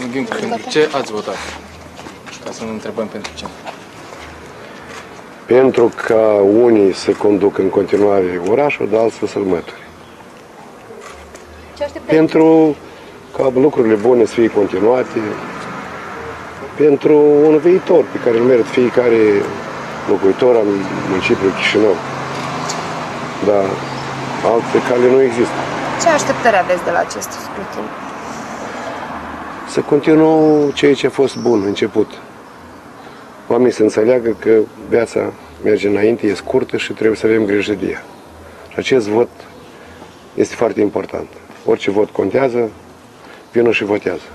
gândim când, ce ați votat. Ca să ne întrebăm pentru ce. Pentru ca unii să conducă în continuare orașul, dar alții să-l mături. Ce așteptări? Pentru ca lucrurile bune să fie continuate, pentru un viitor pe care îl merită fiecare locuitor al municipiului Chișinău. Dar alte cale nu există. Ce așteptări aveți de la acest scrutin? Să continuăm ceea ce a fost bun început. Oamenii să înțeleagă că viața merge înainte, e scurtă și trebuie să avem grijă de ea. Și acest vot este foarte important. Orice vot contează, vină și votează.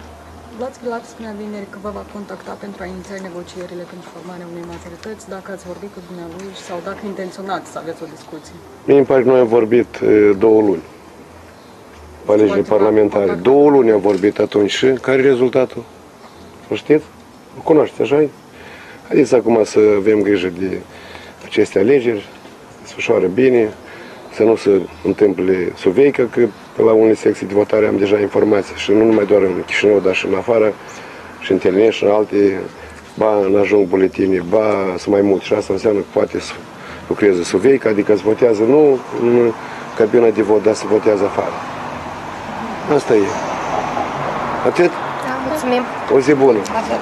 Vlad Schilat spunea vineri că vă va contacta pentru a iniția negocierile pentru formarea unei majorități, dacă ați vorbit cu dumnealui sau dacă intenționați să aveți o discuție. Mie îmi pare că noi am vorbit e, două luni pe alegerile Ultima parlamentare. contact. Două luni am vorbit atunci și care e rezultatul? O știți? O cunoașteți, așa -i? Haideți acum să avem grijă de aceste alegeri, să desfășoară bine, să nu se întâmple suveică, că pe la unele secții de votare am deja informații și nu numai doar în Chișinău, dar și în afară, și în Telene și în alte, ba în ajung buletine, ba să mai mult. Și asta înseamnă că poate să lucreze suveică, adică să votează nu în cabina de vot, dar să votează afară. Asta e. Atât? Da, mulțumim. O zi bună. La fel.